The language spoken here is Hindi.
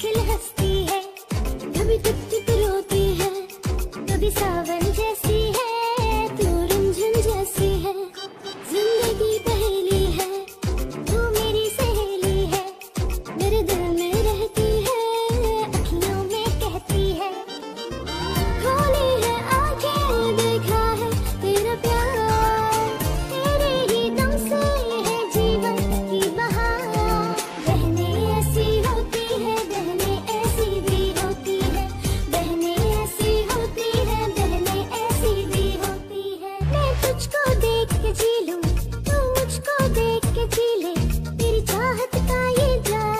खिल हंसती है कभी दुखित रोती है कभी सावन जैसे चाहत का ये जाल